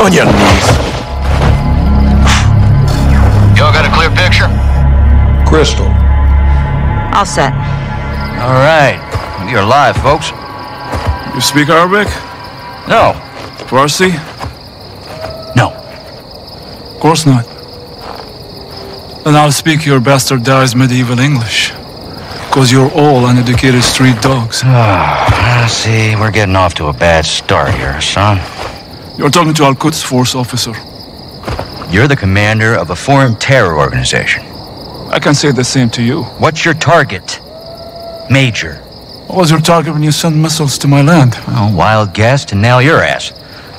On your knees. Y'all got a clear picture? Crystal. All set. All right. You're alive, folks. You speak Arabic? No. Farsi? No. Of course not. Then I'll speak your bastardized medieval English. Because you're all uneducated street dogs. Ah, see, we're getting off to a bad start here, son. You're talking to Al Quds Force officer. You're the commander of a foreign terror organization. I can say the same to you. What's your target? Major. What was your target when you sent missiles to my land? Well, wild guess to nail your ass.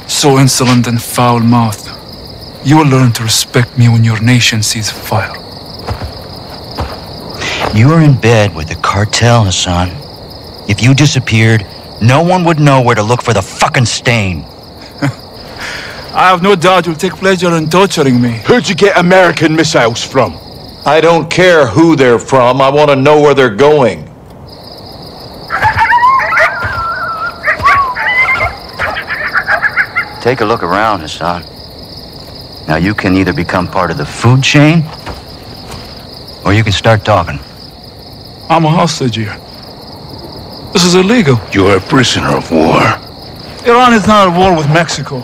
So insolent and foul-mouthed. You will learn to respect me when your nation sees fire. You are in bed with the cartel, Hassan. If you disappeared, no one would know where to look for the fucking stain. I have no doubt you'll take pleasure in torturing me. Who'd you get American missiles from? I don't care who they're from. I want to know where they're going. Take a look around, Hassan. Now you can either become part of the food chain, or you can start talking. I'm a hostage here. This is illegal. You're a prisoner of war. Iran is not at war with Mexico.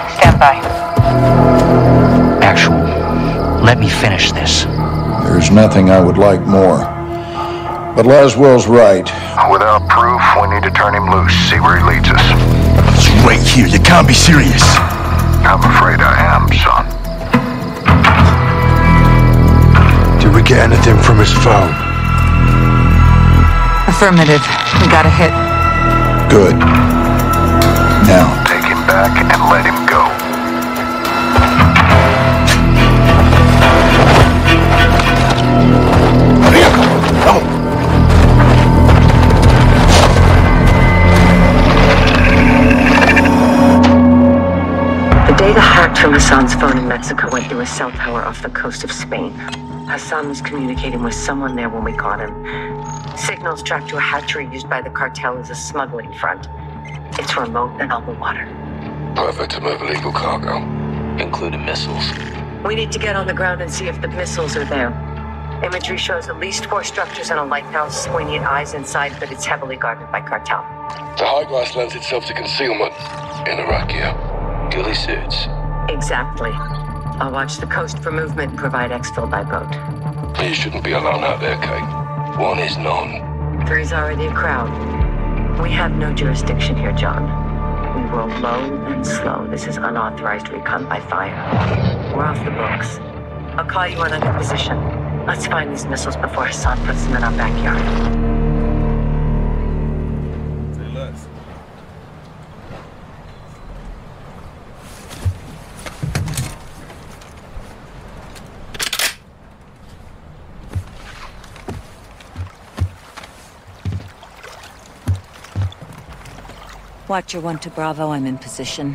Stand by. Actual. Let me finish this. There's nothing I would like more. But Laswell's right. Without proof, we need to turn him loose, see where he leads us. It's right here. You can't be serious. I'm afraid I am, son. Did we get anything from his phone? Affirmative. We got a hit. Good. Now, Take him back and let him Hassan's phone in Mexico went through a cell tower off the coast of Spain. Hassan was communicating with someone there when we caught him. Signals tracked to a hatchery used by the cartel as a smuggling front. It's remote and on the water. Perfect to move illegal cargo. including missiles. We need to get on the ground and see if the missiles are there. Imagery shows at least four structures and a lighthouse. We need eyes inside, but it's heavily guarded by cartel. The high glass lends itself to concealment in Iraqia. Ghillie suits. Exactly. I'll watch the coast for movement and provide exfil by boat. You shouldn't be alone out there, Kate. One is none. Three's already a crowd. We have no jurisdiction here, John. We roll low and slow. This is unauthorized recon by fire. We're off the books. I'll call you on a new position. Let's find these missiles before Hassan puts them in our backyard. Watcher 1 to Bravo, I'm in position.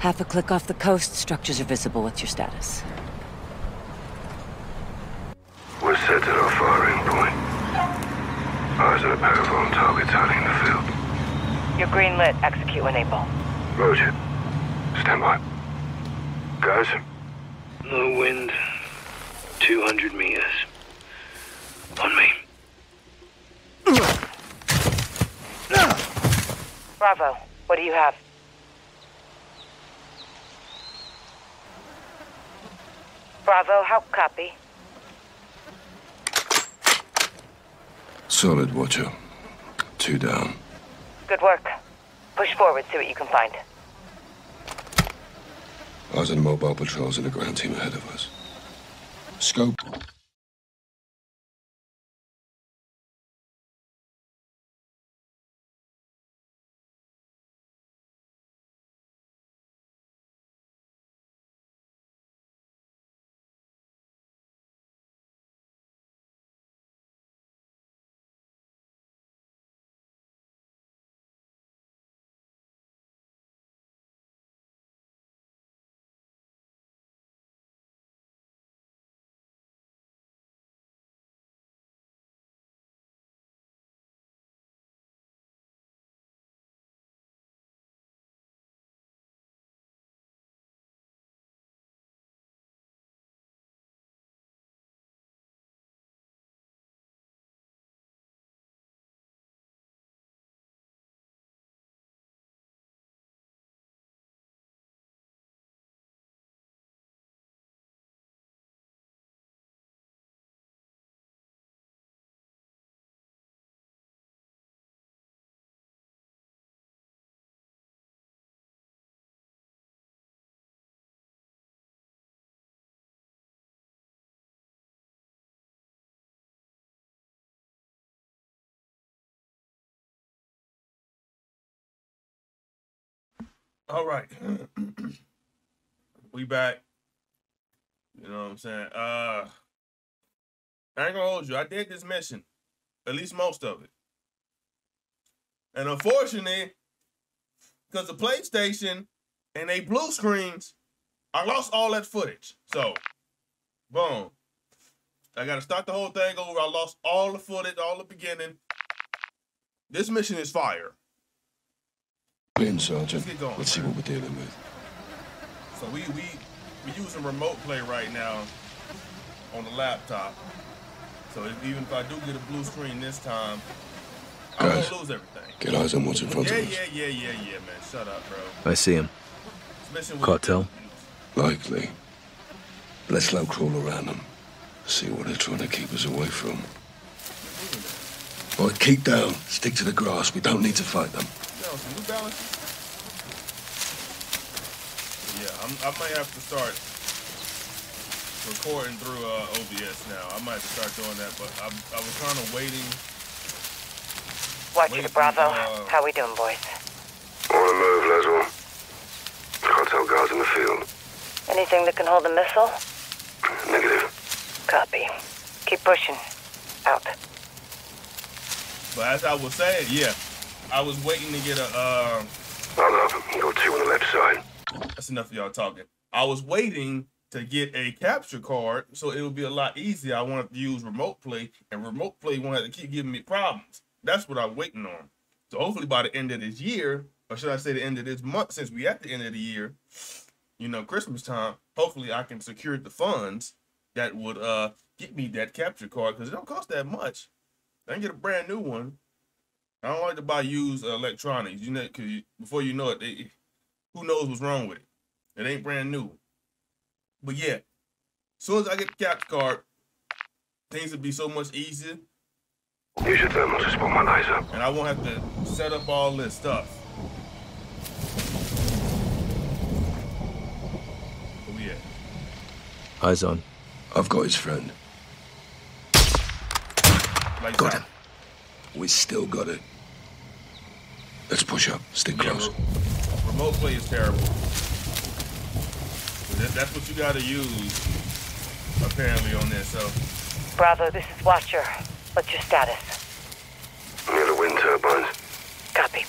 Half a click off the coast, structures are visible. What's your status? We're set at our firing point. Eyes on a pair of on targets hiding in the field. You're green lit. Execute when enable. Roger. Stand by. Guys? Low wind. 200 meters. On me. Bravo. What do you have? Bravo, how copy? Solid, Watcher. Two down. Good work. Push forward, see what you can find. Eyes on mobile patrols and a ground team ahead of us. Scope. All right. we back. You know what I'm saying? Uh I ain't gonna hold you. I did this mission. At least most of it. And unfortunately, because the PlayStation and they blue screens, I lost all that footage. So, boom. I gotta start the whole thing over. I lost all the footage, all the beginning. This mission is fire. In, Sergeant. Let's get going. Let's see what we're dealing with. So we we we using remote play right now on the laptop. So if, even if I do get a blue screen this time, I Guys, won't lose everything. Get eyes on what's in front Yeah, of us. yeah, yeah, yeah, yeah, man. Shut up, bro. I see him. This mission was Cartel. Likely. Let's slow crawl around them. See what they're trying to keep us away from. All right, keep down. Stick to the grass. We don't need to fight them. You know, some New Balances. Yeah, I'm, I might have to start recording through uh, OBS now. I might have to start doing that, but I, I was kind of waiting. Watch Wait, to Bravo. uh, How we doing, boys? On the move, Laswell. Cartel guards in the field. Anything that can hold a missile? Negative. Copy. Keep pushing. Out. But as I was saying, yeah, I was waiting to get a. Uh, Hold up. You got two on the left side. that's enough of y'all talking. I was waiting to get a capture card, so it would be a lot easier. I wanted to use remote play, and remote play wanted to keep giving me problems. That's what I'm waiting on. So hopefully by the end of this year, or should I say the end of this month, since we at the end of the year, you know, Christmas time, hopefully I can secure the funds that would uh get me that capture card because it don't cost that much. I can get a brand new one. I don't like to buy used electronics, you know, because before you know it, they, who knows what's wrong with it? It ain't brand new. But yeah, as soon as I get the capture card, things will be so much easier, Use your thermal to spot my laser. and I won't have to set up all this stuff. Oh yeah. Eyes on. I've got his friend. Like Got that. him. We still got it. Let's push up. Stick Yeah, close. re- remote play is terrible. That- That's what you got to use, apparently, on this. So, Bravo, this is Watcher. What's your status? Near the wind turbines. Copy.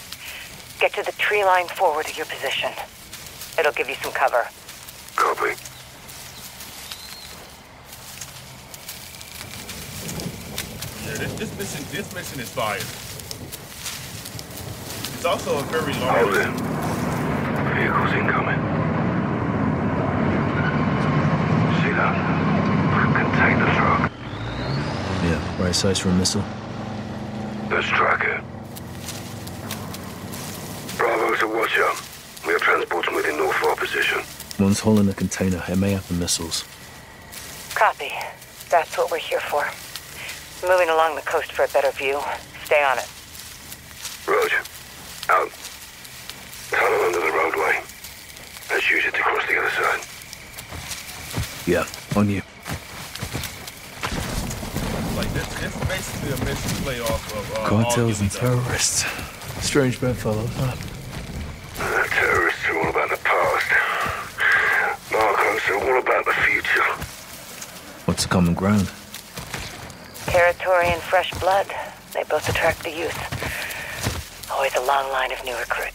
Get to the tree line forward of your position. It'll give you some cover. Copy. yeah, this, this mission, this mission is fire. It's also a very long Hold mission. it. Vehicles incoming. See that? Can take the truck. Yeah, right size for a missile. Let's track it. Bravo to Watcher. We have transports within north for our position. One's hauling a container. It may have the missiles. Copy. That's what we're here for. Moving along the coast for a better view. Stay on it. Roger. Out. Tunnel under the roadway. Let's use it to cross the other side. Yeah, on you. Like this, it's basically a mission play off of uh, Cartels and Ghillied Up. terrorists. Strange bedfellows, huh? Uh, terrorists are all about the past. Narcos are all about the future. What's the common ground? Territory and fresh blood. They both attract the youth. Always a long line of new recruits.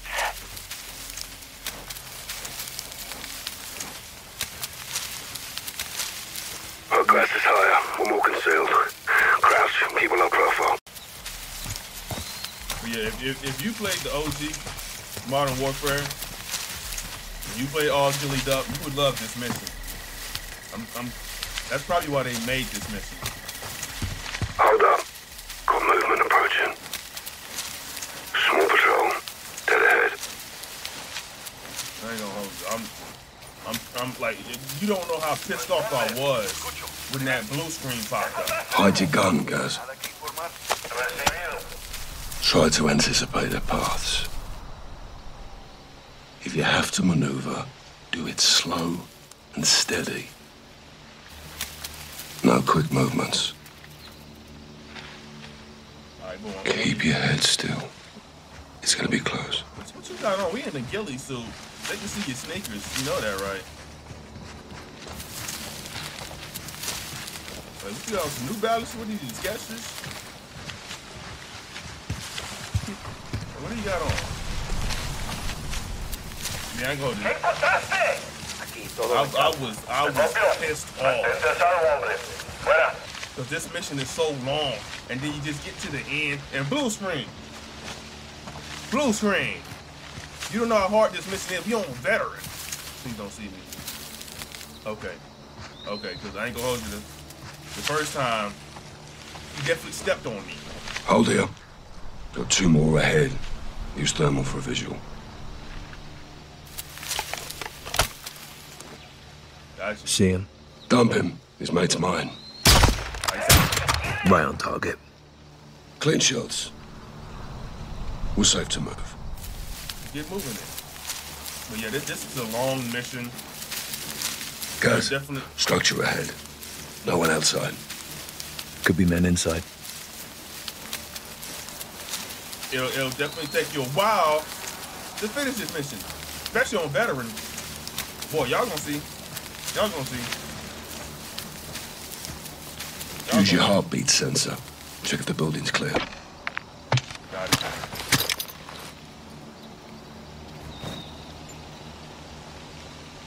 Our glass is higher. We're more concealed. Crouch. Keep a low profile. But yeah, if, if, if you played the OG Modern Warfare, and you play all Ghillied Up, you would love this mission. I'm, I'm, that's probably why they made this mission. Hold up. Got movement approaching. Small patrol. Dead ahead. I ain't gonna hold you. I'm, I'm, I'm like, you don't know how pissed off I was when that blue screen popped up. Hide your gun, Gaz. Try to anticipate their paths. If you have to maneuver, do it slow and steady. No quick movements. Keep your head still. It's gonna be close. What, you got on? We in the ghillie suit. They can see your sneakers. You know that, right? Like, you got some New Balance? What are these Skechers? What do you got on? Yeah, I go to. I, I was I was pissed off. Cause this mission is so long, and then you just get to the end and blue screen. Blue screen. You don't know how hard this mission is. You on veteran. Please don't see me. Okay. Okay, because I ain't gonna hold you. The, the first time, you definitely stepped on me. Hold here. Got two more ahead. Use thermal for a visual. Gotcha. See him? Dump him. His mate's mine. Right on target. Clean shots. We're safe to move. Get moving it. But yeah, this, this is a long mission. Guys, Definitely. structure ahead. No one outside. Could be men inside. It'll, it'll definitely take you a while to finish this mission, especially on veteran. Boy, y'all gonna see. Y'all gonna see. Use your heartbeat sensor. Check if the building's clear. Got it.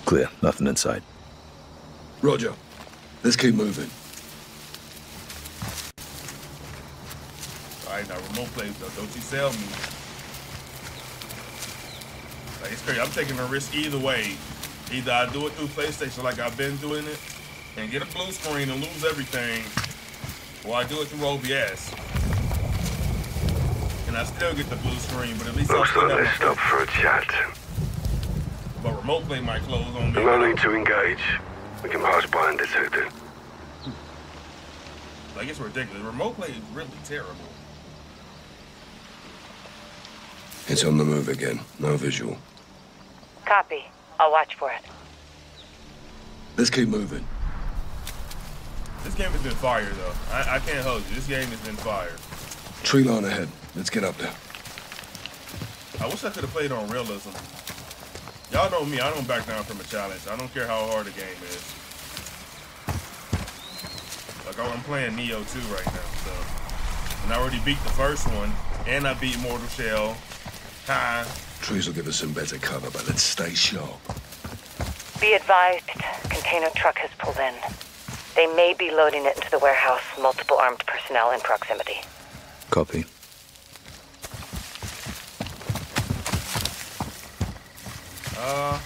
Clear. Nothing inside. Roger. Let's keep moving. All right, now remote play though. Don't you sell me. Like it's crazy. I'm taking a risk either way. Either I do it through PlayStation like I've been doing it, and get a blue screen and lose everything, or I do it through OBS. And I still get the blue screen, but at least I Looks still like they stopped for a chat. But remote play might close on me. No need to engage. We can pass by undetected. Like it's ridiculous. Remote play is really terrible. It's on the move again. No visual. Copy. I'll watch for it. Let's keep moving. This game has been fire though. I, I can't hold you. This game has been fire. Tree line ahead. Let's get up there. I wish I could have played on realism. Y'all know me. I don't back down from a challenge. I don't care how hard the game is. Like I'm playing Nioh 2 right now, so and I already beat the first one, and I beat Mortal Shell. Hi. Trees will give us some better cover, but let's stay sharp. Be advised, container truck has pulled in. They may be loading it into the warehouse. Multiple armed personnel in proximity. Copy. Uh.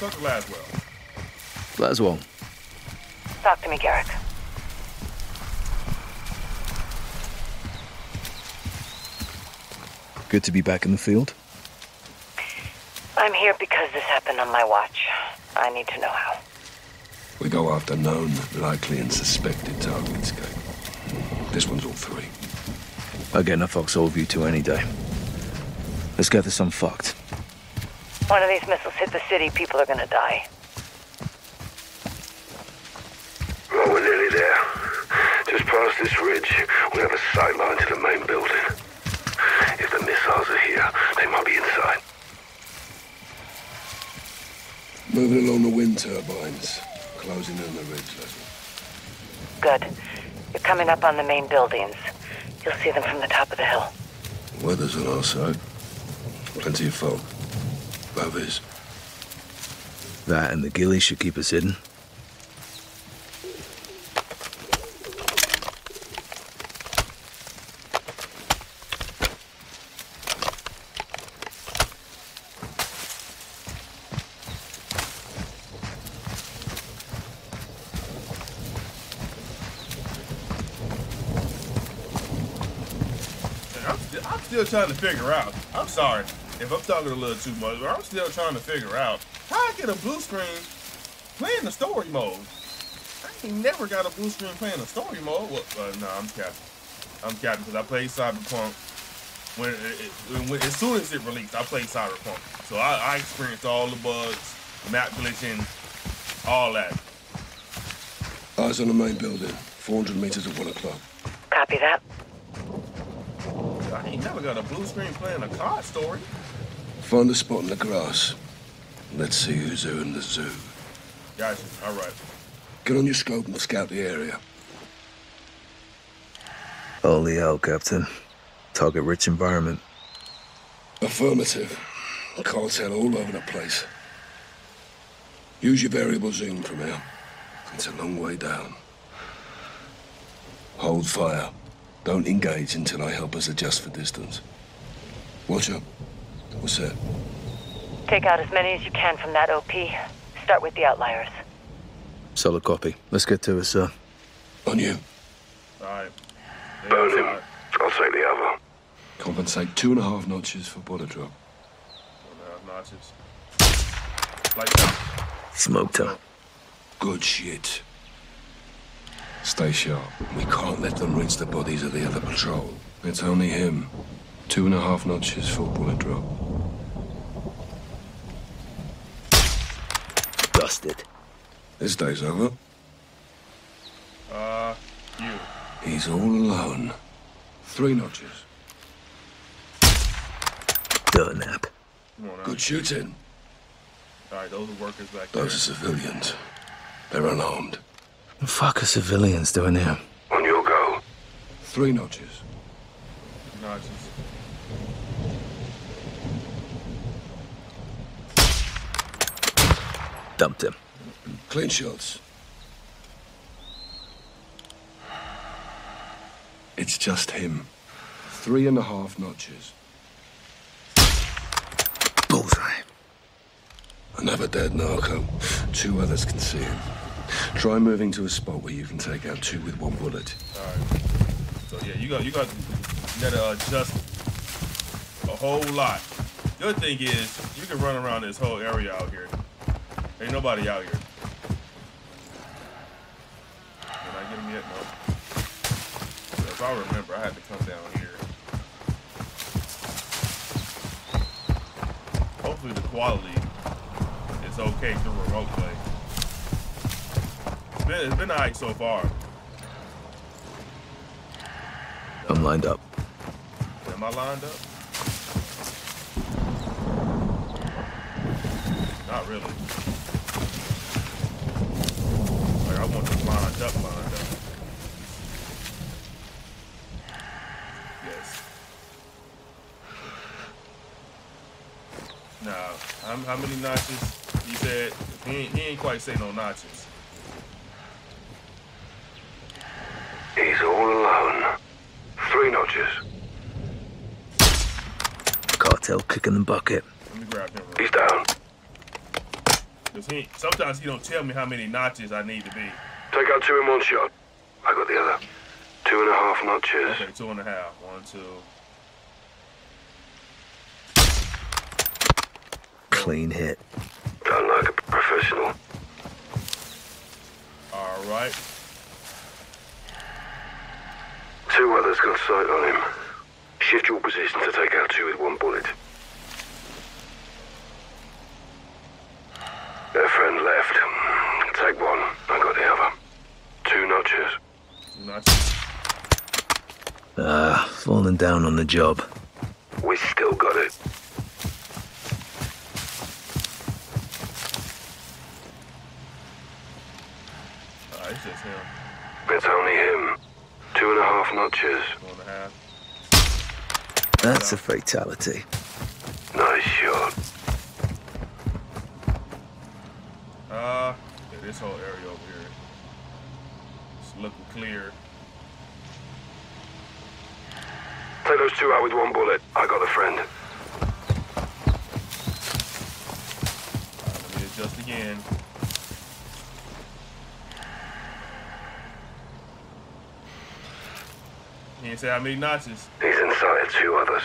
Talk to Laswell. Laswell. Talk to me, Garrick. Good to be back in the field. I'm here because this happened on my watch. I need to know how. We go after known, likely, and suspected targets, Kate. This one's all three. I'll get enough Fox overview to any day. Let's get this unfucked. One of these missiles hit the city, people are gonna die. Well, we're nearly there. Just past this ridge, we have a sight line to the main building. If the missiles are here, they might be inside. Moving along the wind turbines. Closing in the ridge, Leslie. Good. You're coming up on the main buildings. You'll see them from the top of the hill. Weather's on our side. Plenty of fog. Above is. That and the ghillie should keep us hidden. And I'm, st- I'm still trying to figure out. I'm sorry if I'm talking a little too much, but I'm still trying to figure out how I get a blue screen playing the story mode. I ain't never got a blue screen playing the story mode. Well, uh, no, I'm capping. I'm capping because I played Cyberpunk when, it, it, when as soon as it released. I played Cyberpunk, so I, I experienced all the bugs, map glitching, all that. Eyes on the main building. 400 meters at 1 o'clock. Copy that. I ain't never got a blue screen playing a card story. Find a spot in the grass. Let's see who's who in the zoo. Gotcha. All right. Get on your scope and scout the area. Holy hell, Captain. Target rich environment. Affirmative. Cartel all over the place. Use your variable zoom from here. It's a long way down. Hold fire. Don't engage until I help us adjust for distance. Watch up. What's that? Take out as many as you can from that OP. Start with the outliers. Solid copy. Let's get to it, sir. On you. All right. Burn him. I'll take the other. Compensate two and a half notches for bullet drop. Two and a half notches. Like that. Smoked him. Good shit. Stay sharp. We can't let them rinse the bodies of the other patrol. It's only him. Two and a half notches for bullet drop. Dusted. This day's over. Uh, you. He's all alone. Three notches. Dirt nap. Come on now. Good shooting. All right, those are workers back Those are civilians. They're unarmed. The fuck are civilians doing here? On your go. Three notches. Notches. Dumped him. Clean shots. It's just him. Three and a half notches. Bullseye. Another dead narco. Two others can see him. Try moving to a spot where you can take out two with one bullet. All right. So yeah, you got you got you uh, gotta adjust a whole lot. Good thing is you can run around this whole area out here. Ain't nobody out here. Did I get him yet? No. If I remember, I had to come down here. Hopefully the quality is okay through a remote play. It's been, it's been alright so far. I'm lined up. Am I lined up? Not really. Like I want them lined up, lined up. Yes. Now, how, how many notches? He said he ain't, he ain't quite say no notches. He's all alone. Three notches. Cartel kicking the bucket. Let me grab him. He's down. Cause he sometimes he don't tell me how many notches I need to be. Take out two in one shot. I got the other. Two and a half notches. Okay, two and a half. One, two. Clean hit. Done like a professional. All right. Two others got sight on him. Shift your position to take out two with one bullet. Their friend left. Take one. I got the other. Two notches. Two notches. Down on the job. We still got it. It's just him. It's only him. Two and a half notches. Two and a half. That's a fatality. Nice shot. Uh, yeah, this whole area over here. It's looking clear. Take those two out with one bullet. I got a friend. Right, let me adjust again. Didn't say how many notches. He's inside two others.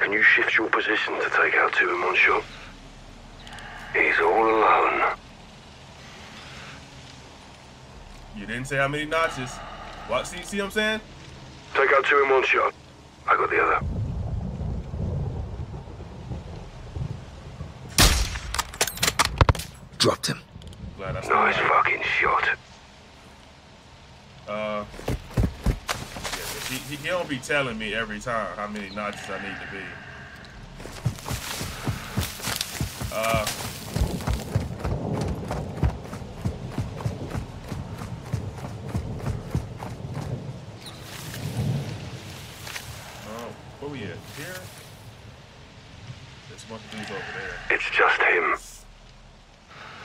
Can you shift your position to take out two in one shot? He's all alone. You didn't say how many notches. What? See, see what I'm saying? Take out two in one shot. I got the other. Dropped him. Glad I Nice that. fucking shot. Uh, yeah, He, he, he don't be telling me every time how many notches I need to be. Uh, oh, where we at? Here? There's a bunch of dudes over there. It's just him.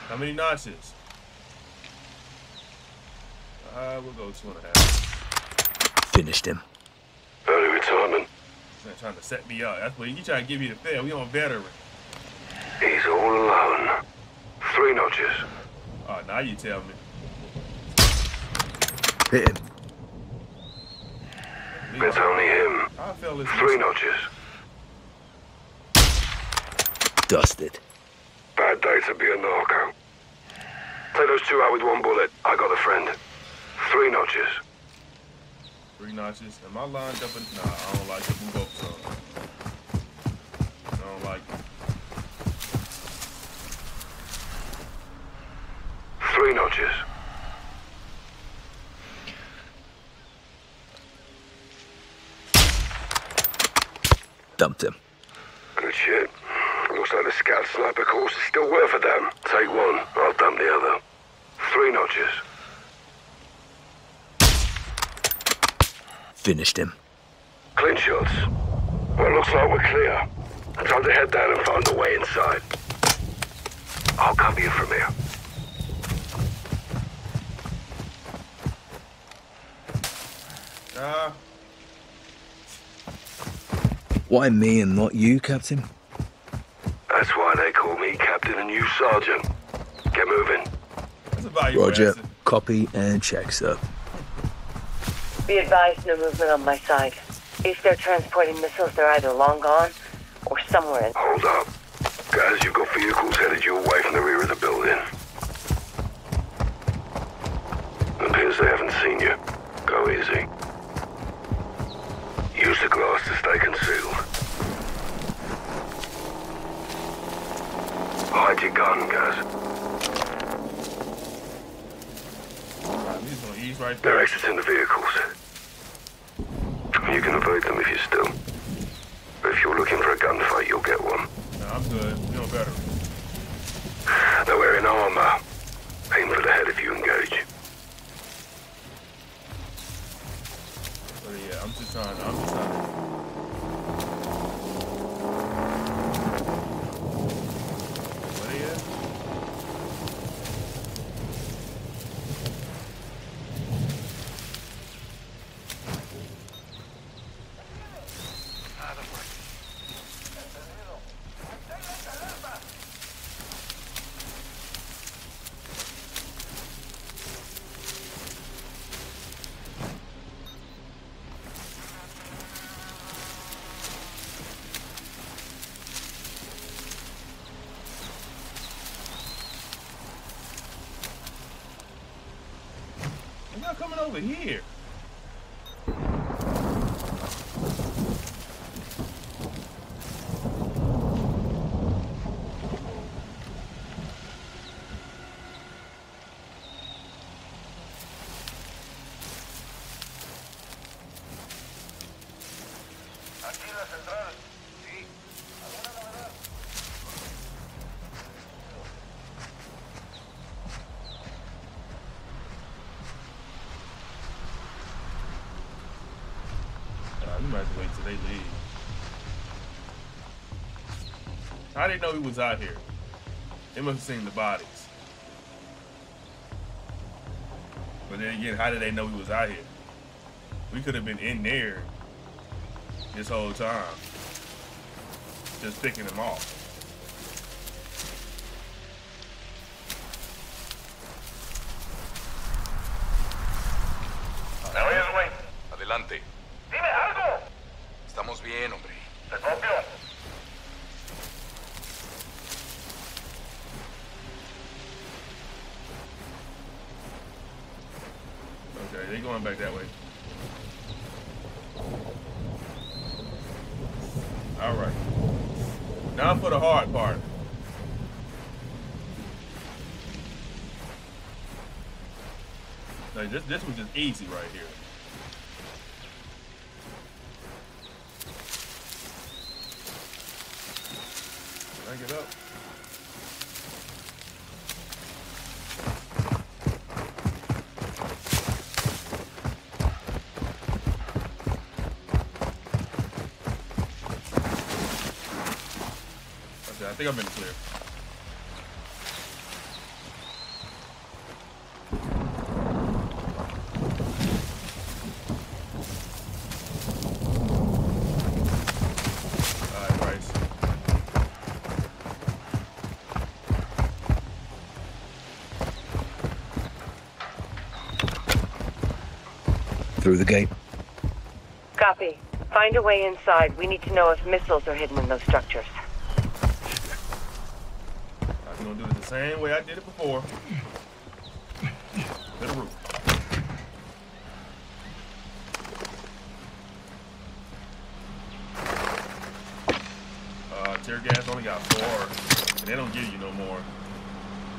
How many notches? Uh, we'll go two and a half. Finished him. Early retirement. He's trying to set me up. That's what he trying to give me the fair. We on veteran. He's all alone. Three notches. Oh, now you tell me. Hit him. It's only him. I feel this. Three notches. Dusted. Bad day to be a narco. Take those two out with one bullet. I got a friend. Three notches. Three notches. Am I lined up in? Nah, I don't like it. Move up some. I don't like it. Three notches. Dumped him. Good shit. Looks like the scout sniper course is still worth a damn. Take one, I'll dump the other. Three notches. Finished him. Clean shots. Well, looks like we're clear. Time to head down and find a way inside. I'll cover you from here. Ah, Why me and not you, Captain? That's why they call me Captain and you Sergeant. Get moving. that's about you, Roger. Acid. Copy and check, sir. Be advised, no movement on my side. If they're transporting missiles, they're either long gone or somewhere in. Hold up. Guys, you've got vehicles headed your way from the rear of the building. Appears they haven't seen you. Go easy. Use the glass to stay concealed. Hide your gun, guys. Alright, we just gonna ease right They're there. exiting the vehicles. You can avoid them if you're still. But if you're looking for a gunfight, you'll get one. Nah, I'm good. On veteran. They're wearing armor. Aim for the head if you engage. But yeah, I'm just trying. I'm just trying. Where they at? They're not coming over here. Uh, we might have to wait till they leave. They know he was out here? They must have seen the bodies. But then again, how did they know he was out here? We could have been in there this whole time. Just picking him off. ¿Me oyes, güey? Adelante. ¡Dime algo! Estamos bien, hombre. Te copio. Okay, they going back that way. All right. Now for the hard part. Like this, this was just easy right here. get up. Okay, I think I'm in the clear. Through the gate. Copy. Find a way inside. We need to know if missiles are hidden in those structures. I'm gonna do it the same way I did it before. To the roof. Uh, tear gas only got four, and they don't give you no more.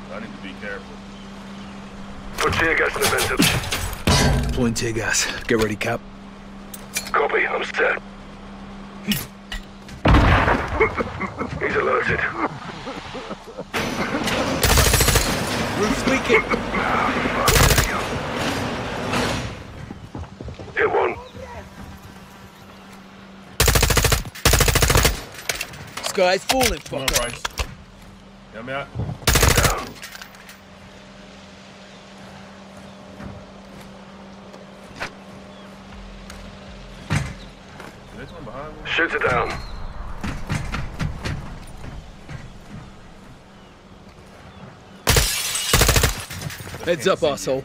So I need to be careful. Put tear gas in the vents. Deploying tear gas. Get ready, Cap. Copy, I'm set. He's alerted. Roof's leaking. Hit one. Sky's falling, Come on. Price. Help me out. Down. Is there someone behind me? Shoot it down. Heads up, asshole.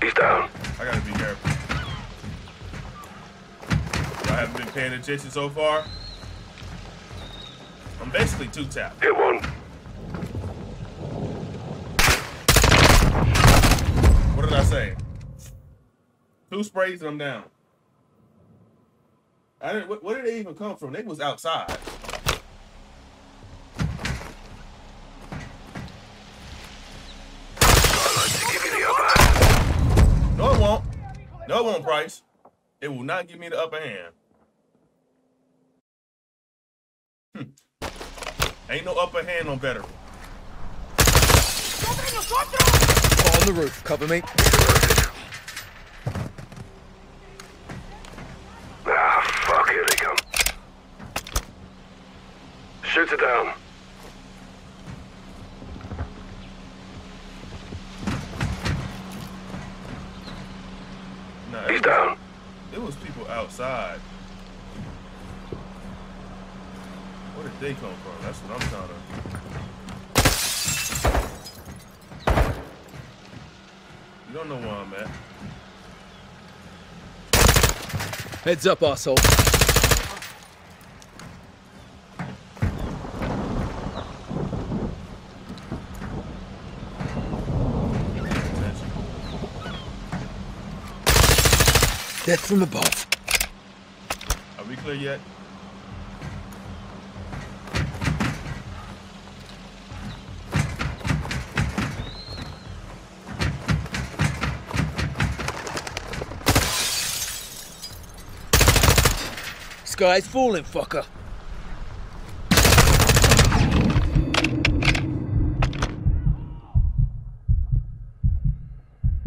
He's down. I gotta be careful. Y'all haven't been paying attention so far. I'm basically two tapped. Hit one. What did I say? Two sprays and I'm down. I didn't. Where, where did they even come from? They was outside. Give you the upper hand. No, it won't. No, it won't, Price. It will not give me the upper hand. Ain't no upper hand on veteran. On the roof. Cover me. Ah, fuck, here they come. Shoot it down. Nah, He's it, down. it was people outside. Where did they come from? That's what I'm trying to. You don't know where I'm at. Heads up, asshole. Death from above. Are we clear yet? Sky's falling, fucker.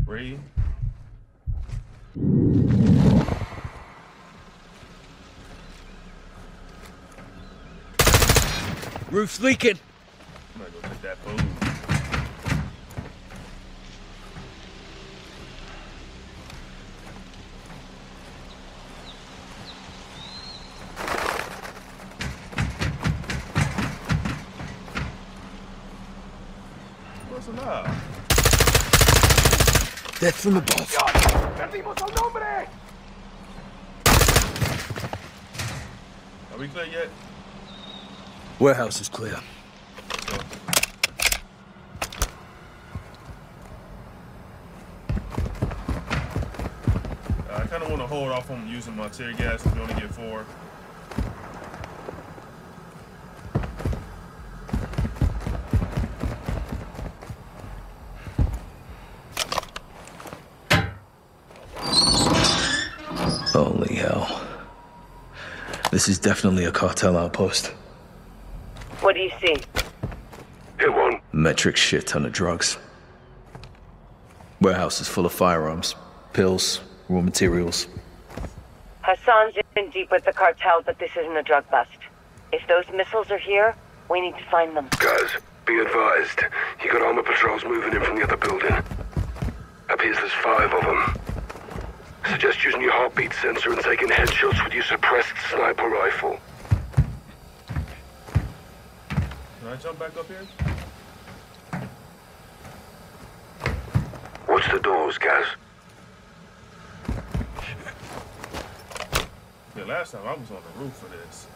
Breathe. Roof's leaking. I'm gonna go get that food. What's alive? Death from above. Are we clear yet? Warehouse is clear. Uh, I kind of want to hold off on using my tear gas if you only get four. Holy hell. This is definitely a cartel outpost. What do you see? Hit one. Metric shit ton of drugs. Warehouse is full of firearms, pills, raw materials. Hassan's in deep with the cartel, but this isn't a drug bust. If those missiles are here, we need to find them. Guys, be advised. You got armor patrols moving in from the other building. Appears there's five of them. Suggest using your heartbeat sensor and taking headshots with your suppressed sniper rifle. Can I jump back up here? Watch the doors, guys. Yeah, last time I was on the roof for this.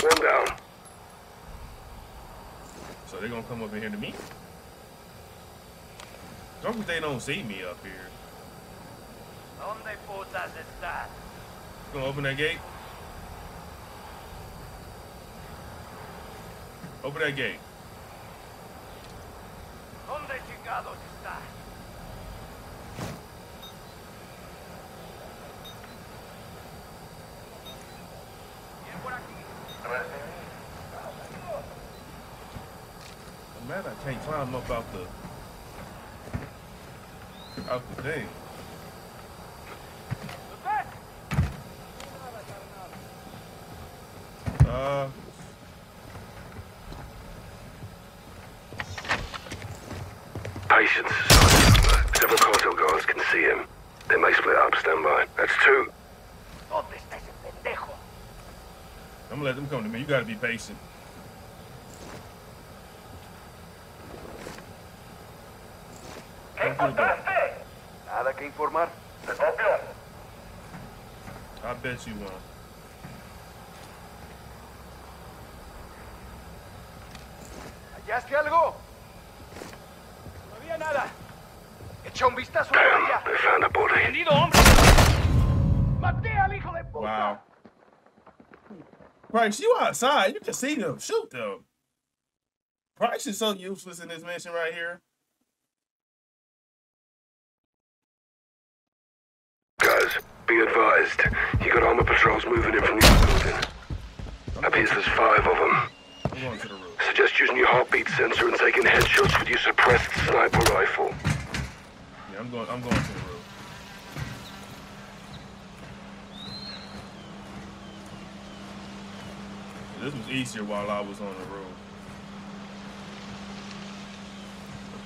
One down. So they're gonna come up in here to me? As long as they don't see me up here. ¿Dónde putas estás? Gonna open that gate? Open that gate. ¿Dónde chingados estás? I'm mad I can't climb up out the out the thing. Uh Patience. Several cartel guards can see him. They may split up. Stand by. That's two. ¿Dónde está ese pendejo? I'm gonna let them come to me. You gotta be patient. Come through the door. Nada que informar. I bet you won't. ¿Hallaste algo? Todavía nada. Echa un vistazo por allá. They found a body. ¡Entendido, hombre! ¡Maté al hijo de puta! Wow. Price, you outside. You can see them. Shoot them. Price is so useless in this mission right here. Guys, be advised. You got armor patrols moving in from the other building. Appears there's five of them. I'm going to the roof. Suggest using your heartbeat sensor and taking headshots with your suppressed sniper rifle. Yeah, I'm going. I'm going to the roof. Easier while I was on the road.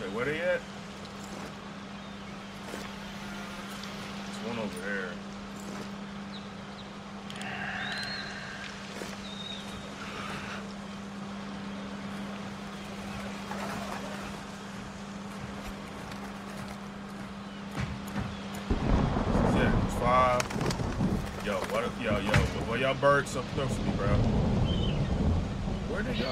Okay, where they at? There's one over there. Yo, what? Yo, yo, well, y'all birds some stuff for me, bro. Where'd they go?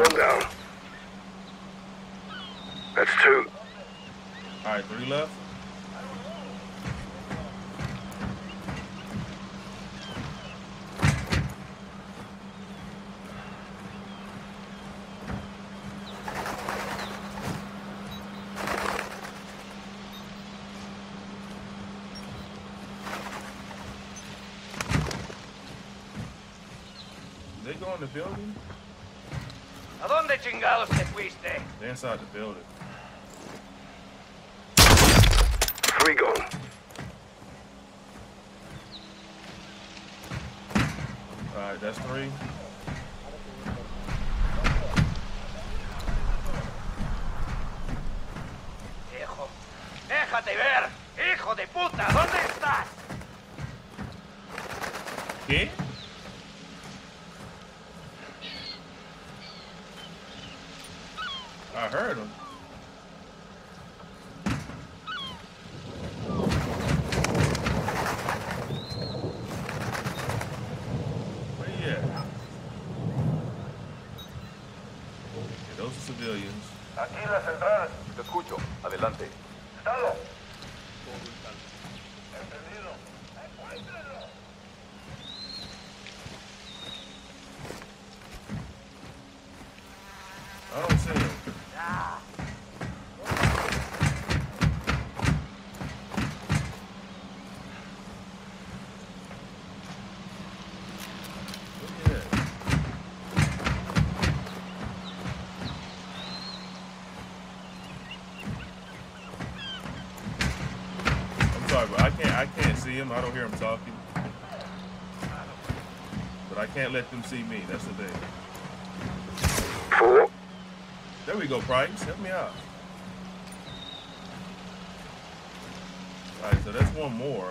One down. That's two. All right, three left. In the building? ¿A dónde chingados te fuiste? They inside the building. Three gone. All right, that's three. Hijo. Déjate ver. Hijo de puta, ¿dónde estás? ¿Qué? I heard him. civilians. Aquí la central. Te escucho. Adelante. Estado. Entendido. Encuéntrenlo. I don't see him. Where he at? I'm sorry, but I can't I can't see him. I don't hear him talking. But I can't let them see me. That's the thing. Four. There we go, Price. Help me out. Alright, so that's one more.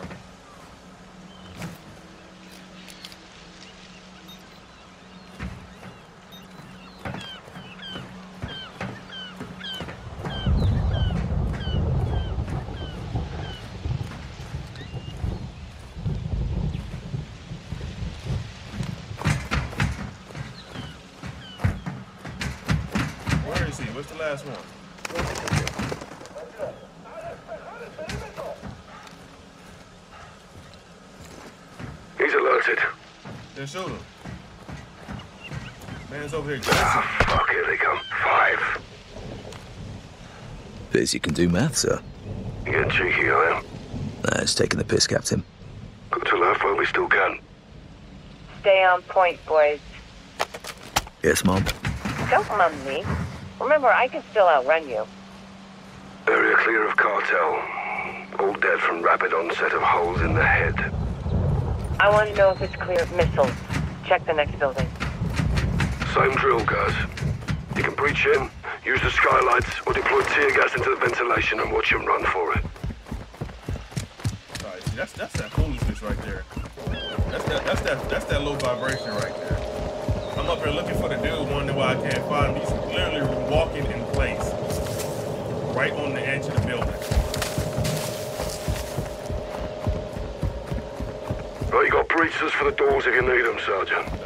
Appears you can do math, sir. You getting cheeky, I am. Nah, it's taking the piss, Captain. Got to laugh while we still can. Stay on point, boys. Yes, Mom. Don't mum me. Remember, I can still outrun you. Area clear of cartel. All dead from rapid onset of holes in the head. I want to know if it's clear of missiles. Check the next building. Same drill, guys. You can breach in, use the skylights, or deploy tear gas into the ventilation and watch him run for it. Alright, see, that's that's that foolishness right there. That's that that's that that's that low vibration right there. I'm up here looking for the dude, wondering why I can't find him. He's literally walking in place, right on the edge of the building. Right, you got breaches for the doors if you need them, Sergeant.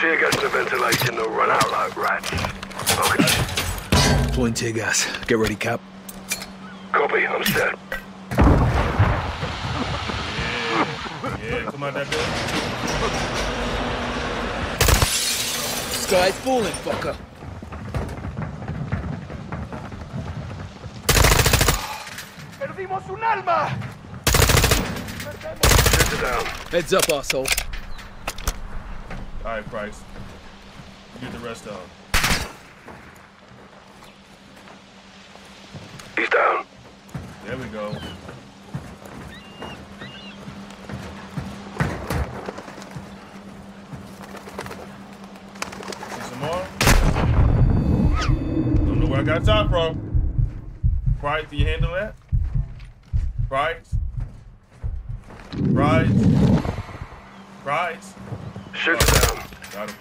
Tear gas the ventilation, they'll run out like rats. Okay. Deploying tear gas. Get ready, Cap. Copy, I'm set. Yeah, come out that building. Sky's falling, fucker. ¡Perdimos un alma! Heads up, asshole. All right, Price. You get the rest of them. He's down. There we go. See some more? Don't know where I got time from. Price, do you handle that? Price? Price? Price? Shoot down. Got him.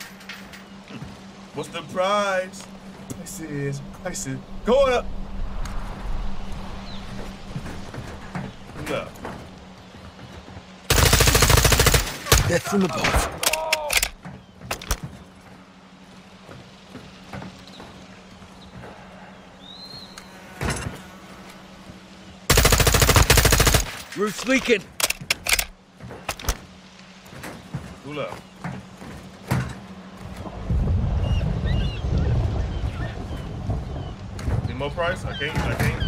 What's the prize? I says, I said, go up. Look. Death from above. Roof's leaking. Cool up. Price? I can't, I can't.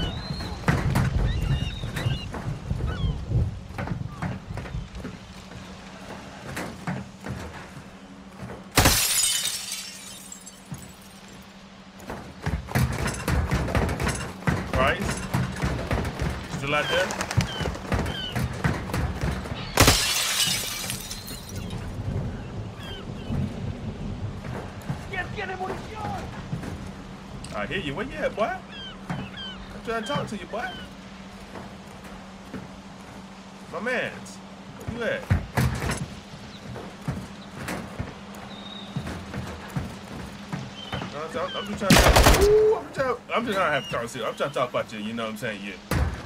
I'm trying to talk about you. You know what I'm saying? Your,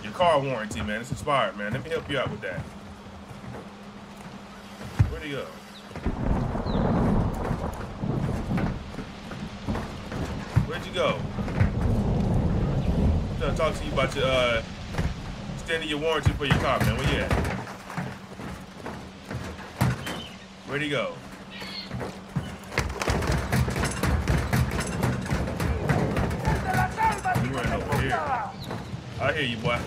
your car warranty, man. It's expired, man. Let me help you out with that. Where'd he go? Where'd you go? I'm trying to talk to you about your uh extending your warranty for your car, man. Where you at? Where'd he go? Here. I hear you, boy.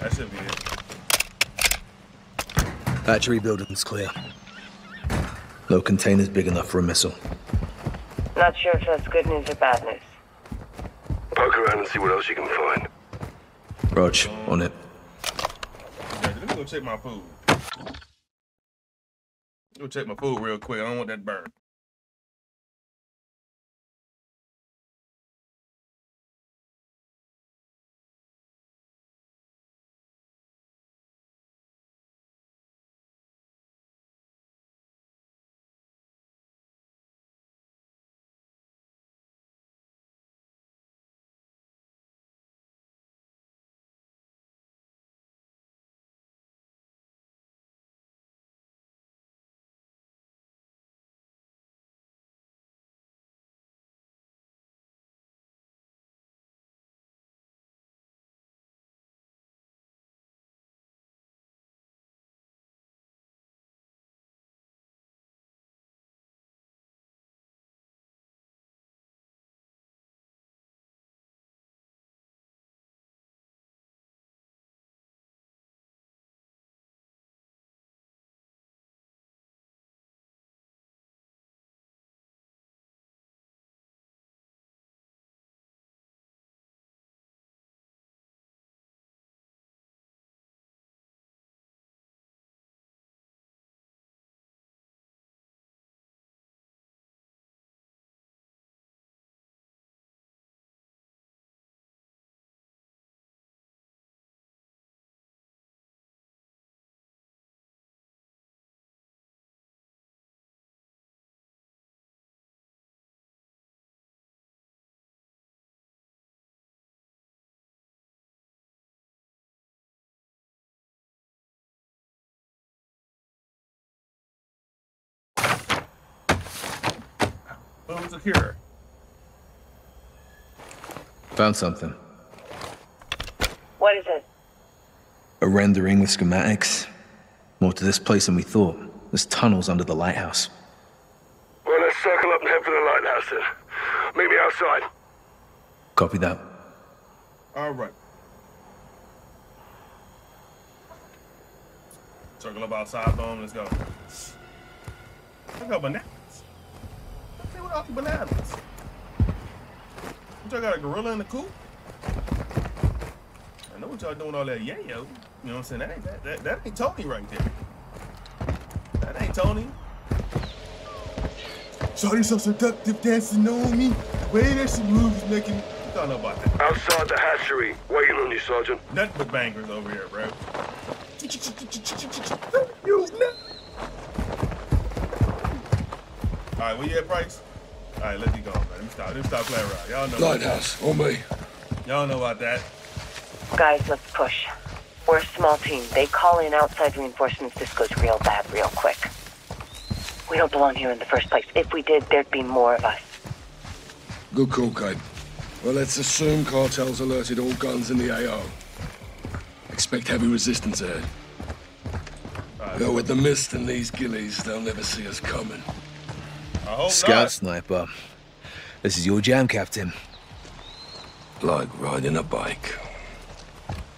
That should be it. Battery building's clear. No containers big enough for a missile. Not sure if that's good news or bad news. Poke around and see what else you can find. Rog, on it. Okay, let me go check my food. Go check my food real quick. I don't want that burn. Boom secure. Found something. What is it? A rendering with schematics. More to this place than we thought. There's tunnels under the lighthouse. Well, let's circle up and head for the lighthouse then. Meet me outside. Copy that. All right. Circle up outside, boom. Let's go. Look at bananas. Say what else bananas? What y'all got a gorilla in the coop? I know what y'all doing all that yayo. You know what I'm saying? That ain't that, that, that ain't Tony right there. That ain't Tony. Shorty so seductive dancing on me. The way that she moves is making me. You don't know about that. Outside the hatchery, waiting on you, Sergeant. Nothing but bangers over here, bro. All right, where you at, Price? All right, let me go, man. Let me stop. Let me stop playing around. Y'all know. Lighthouse, on me. Y'all know about that. Guys, let's push. We're a small team. They call in outside reinforcements. This goes real bad real quick. We don't belong here in the first place. If we did, there'd be more of us. Good call, Kate. Well, let's assume cartels alerted all guns in the AO. Expect heavy resistance ahead. Though with the mist and these gillies, they'll never see us coming. I hope Scout not. sniper. This is your jam, Captain. Like riding a bike.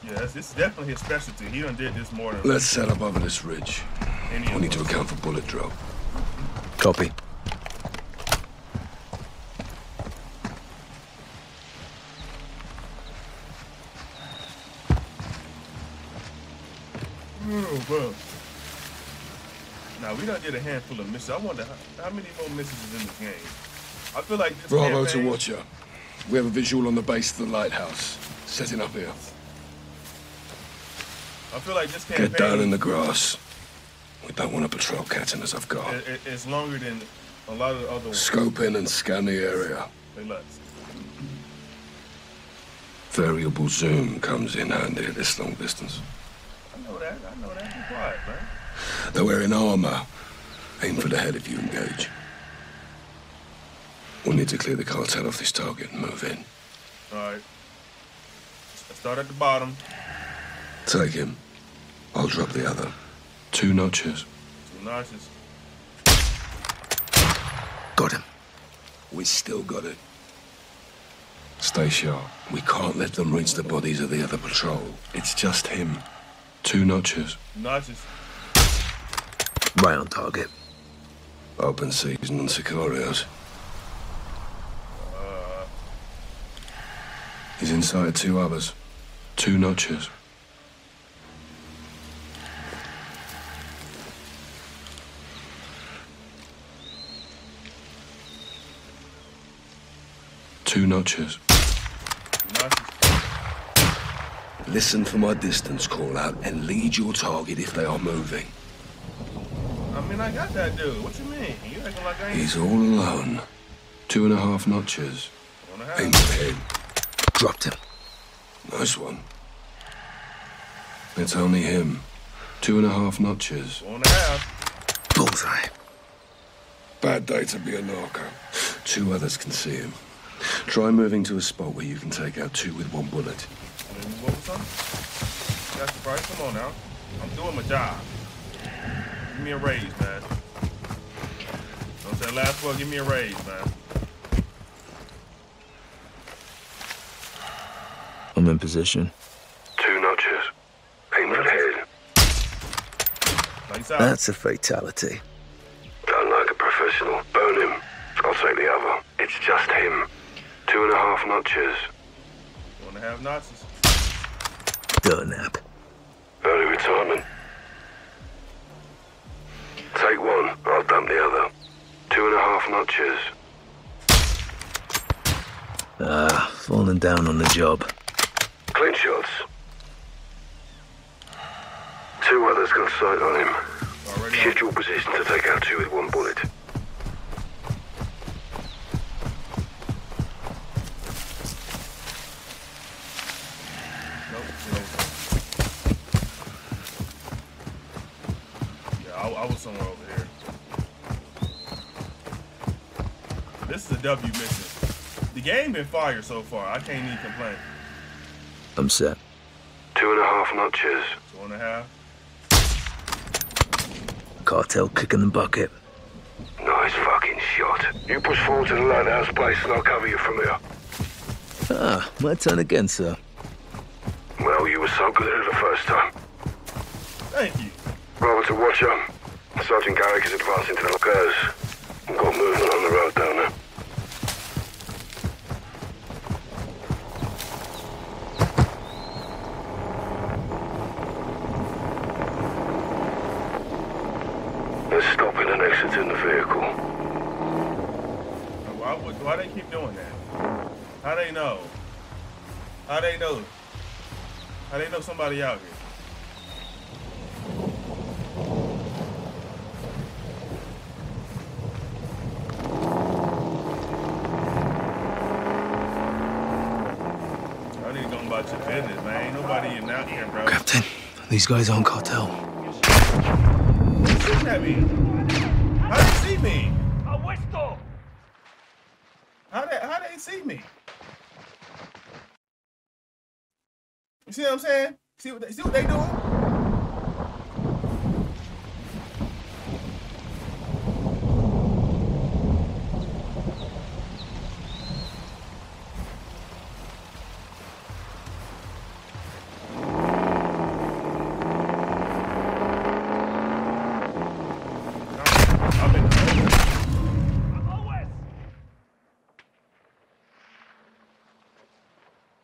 Yeah, this, this is definitely his specialty. He done did this more than Let's set up over this ridge. any We need to account for bullet drop. Copy. Oh, bro. Now we done did a handful of missions. I wonder how, how many more missions is in this game. I feel like this Bravo campaign, to Watcher. We have a visual on the base of the lighthouse. Setting up here. I feel like this campaign Get down in the grass. We don't want a patrol catching us off guard. i- i- is longer than a lot of the other ones. Scope in and scan the area. Variable zoom comes in handy at this long distance. I know that. I know that. Be quiet, man. They're wearing armor. Aim for the head if you engage. We'll need to clear the cartel off this target and move in. All right. Start at the bottom. Take him. I'll drop the other. Two notches. Two notches. Got him. We still got it. Stay sharp. We can't let them reach the bodies of the other patrol. It's just him. Two notches. Notches. Right on target. Open season on Sicarios. He's inside two others. Two notches. Two notches. Listen for my distance call out and lead your target if they are moving. I mean, I got that dude. What you mean? You acting like I ain't. He's all alone. Two and a half notches. One and a half. Aim for head. Dropped him. Nice one. It's only him. Two and a half notches. One and a half. Bullseye. Bad day to be a narco. Two others can see him. Try moving to a spot where you can take out two with one bullet. Move. That's the price. Come on now. I'm doing my job. Give me a raise, man. Don't say last one, Give me a raise, man. I'm in position. Two notches. Aim for the head. Lights out. That's a fatality. Done like a professional. Burn him. I'll take the other. It's just him. Two and a half notches. One and a half notches. Durnap. Early retirement. Take one. I'll dump the other. Two and a half notches. Ah, falling down on the job. Clean shots. Two others got sight on him. Already on. Schedule position to take out two with one bullet. Nope. zero. Yeah, I, I was somewhere over here. This is a W mission. The game been fire so far. I can't even complain. I'm set. Two and a half notches. Two and a half. Cartel kicking the bucket. Nice fucking shot. You push forward to the lighthouse base and I'll cover you from here. Ah, my turn again, sir. Well, you were so good at it the first time. Thank you. Robert to watch up. Sergeant Garrick is advancing to the lockers. We've got movement on the road down somebody out here? I need to go about your business, man. Ain't nobody in out here, bro. Captain, these guys aren't cartel. Shooting at me. How they see me? How they how they see me? You see what I'm saying? See what they see what they doing?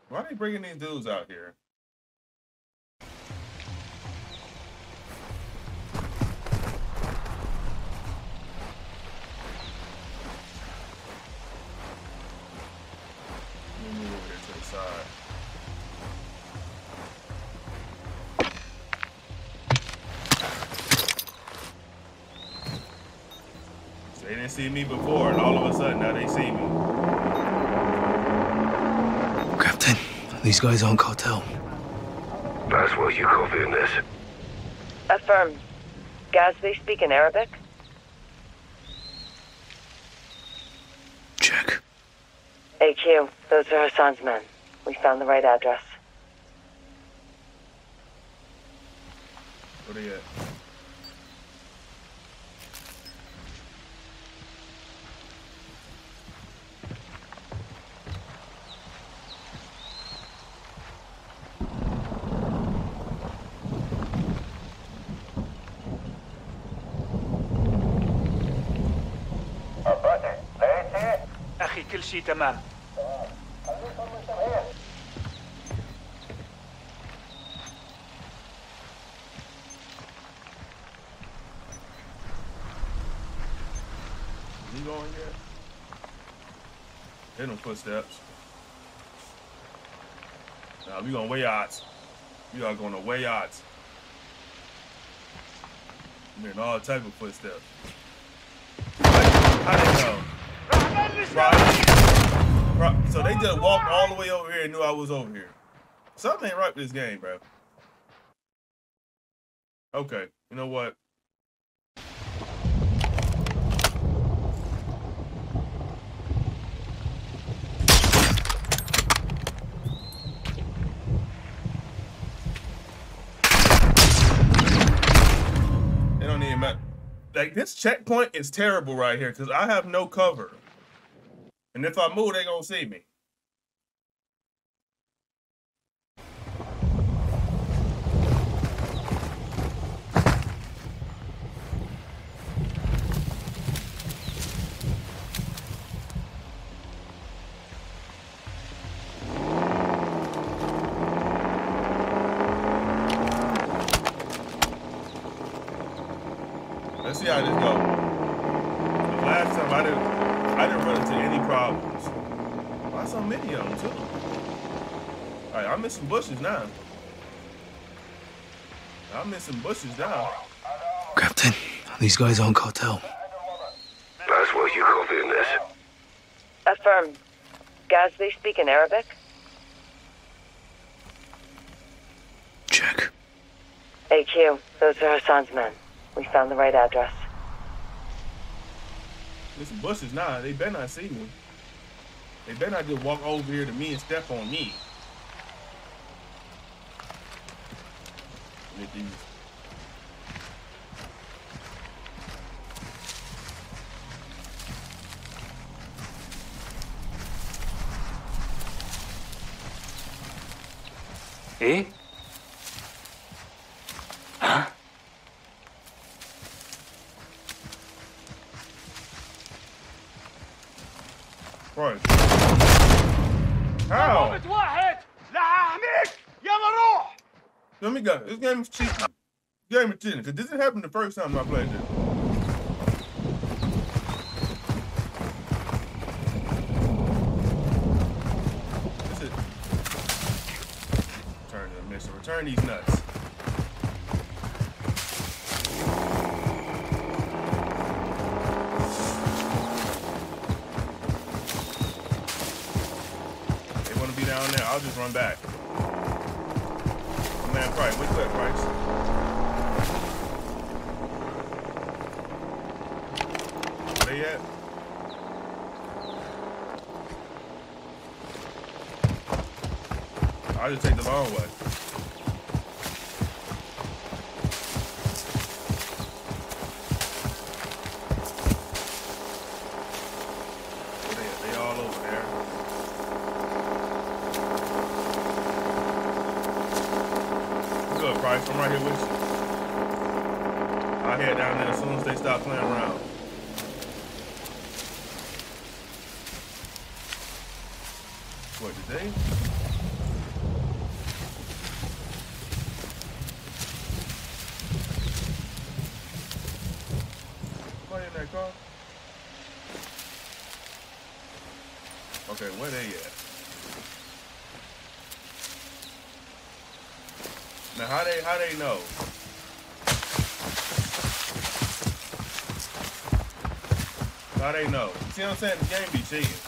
Why are they bringing these dudes out here? So see me before, and all of a sudden now they see me. Captain, These guys aren't cartel. Laswell, you copying this? Affirm. Gaz, they speak in Arabic? Check. AQ, those are Hassan's men. We found the right address. Where they at? see the. You going yet? They no footsteps. Now we gonna weigh odds. We are gonna weigh odds. I mean, all type of footsteps. How they know? Right. So they just walked all the way over here and knew I was over here. Something ain't right with this game, bro. Okay, you know what? It don't even matter. Like this checkpoint is terrible right here because I have no cover. And if I move, they gonna see me. Let's see how this goes. The last time I didn't, I didn't run into any problems. Why so many of them too? All right, I'm missing bushes now. I'm missing bushes now. Captain, these guys aren't cartel. Laswell, you copying this? Affirm. Gaz, they speak in Arabic? Check. AQ, those are Hassan's men. We found the right address. Missing bushes now. They better not see me. They better not just walk over here to me and step on me. Let these Eh? Huh? Right. How? Let me go. This game is cheating. Game is cheating, because this didn't happen the first time I played this. That's it. Turn the mission. Return these nuts. I'll just run back. Oh, man, Price, you at, Price? Where they at? I'll just take the long way. Where they at? They all over there. Good, I'll head down there as soon as they stop playing around. What, did they? Somebody in that car? Okay, where they at? Now how they know? How they know? See what I'm saying? The game be cheating.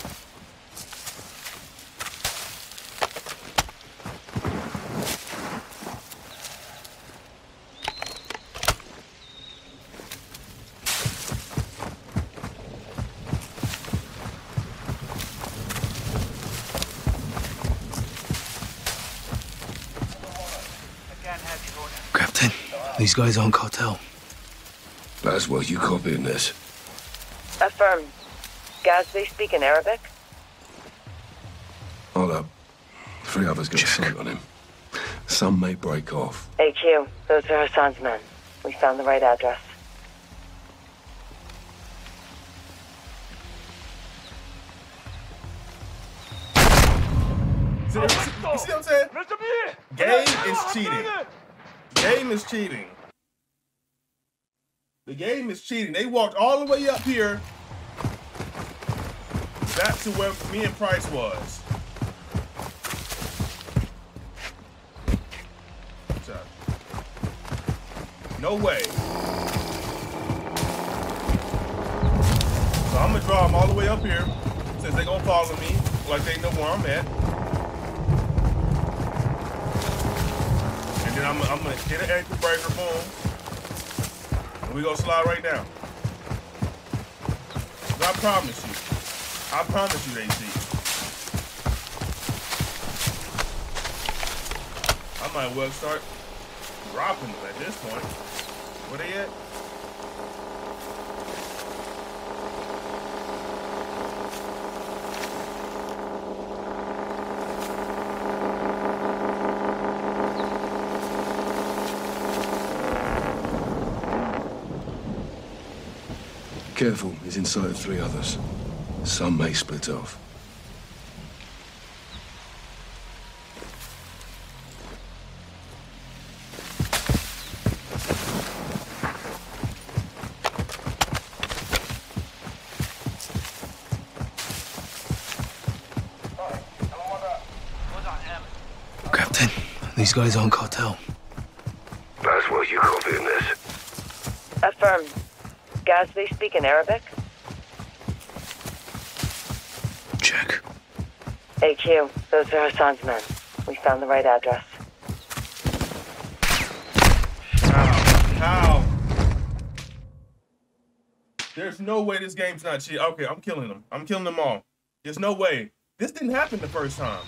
Guys aren't cartel. Laswell, you copying this? Affirm. Gaz, they speak in Arabic? Hold up. Three others got a sight on him. Some may break off. AQ, those are Hassan's men. We found the right address. Is cheating. They walked all the way up here back to where me and Price was. No way. So I'm gonna draw them all the way up here since they gonna follow me like they know where I'm at. And then I'm, I'm gonna hit an ankle breaker, boom. We gonna slide right down. I promise you. I promise you they see. I might well start dropping them at this point. Where they at? Careful, he's inside of three others. Some may split off. Captain, these guys aren't cartel. Laswell, you copying this? Affirm. Gaz, they speak in Arabic? Check. AQ, those are Hassan's men. We found the right address. How? There's no way this game's not cheating. Okay, I'm killing them. I'm killing them all. There's no way. This didn't happen the first time.